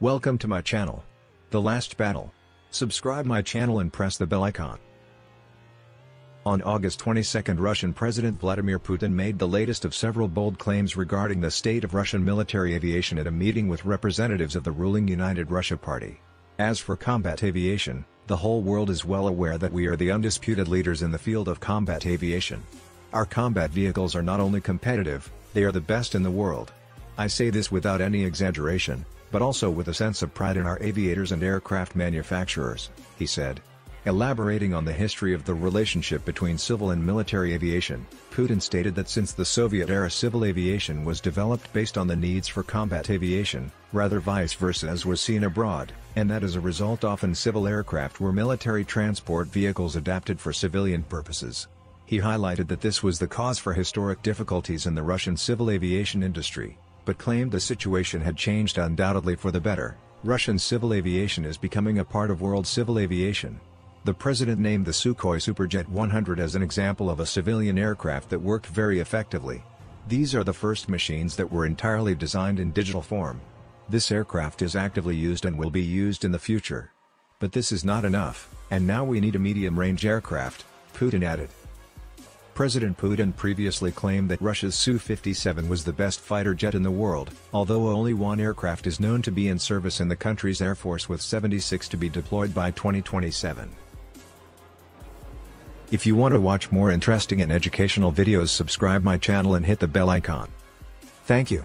Welcome to my channel. The Last Battle. Subscribe my channel and press the bell icon. On August 22, Russian President Vladimir Putin made the latest of several bold claims regarding the state of Russian military aviation at a meeting with representatives of the ruling United Russia Party. As for combat aviation, the whole world is well aware that we are the undisputed leaders in the field of combat aviation. Our combat vehicles are not only competitive, they are the best in the world. I say this without any exaggeration, but also with a sense of pride in our aviators and aircraft manufacturers, he said. Elaborating on the history of the relationship between civil and military aviation, Putin stated that since the Soviet-era civil aviation was developed based on the needs for combat aviation, rather vice versa as was seen abroad, and that as a result often civil aircraft were military transport vehicles adapted for civilian purposes. He highlighted that this was the cause for historic difficulties in the Russian civil aviation industry, but claimed the situation had changed undoubtedly for the better. Russian civil aviation is becoming a part of world civil aviation. The president named the Sukhoi Superjet 100 as an example of a civilian aircraft that worked very effectively. These are the first machines that were entirely designed in digital form. This aircraft is actively used and will be used in the future. But this is not enough, and now we need a medium-range aircraft, Putin added. President Putin previously claimed that Russia's Su-57 was the best fighter jet in the world, although only one aircraft is known to be in service in the country's Air Force with 76 to be deployed by 2027. If you want to watch more interesting and educational videos subscribe my channel and hit the bell icon. Thank you.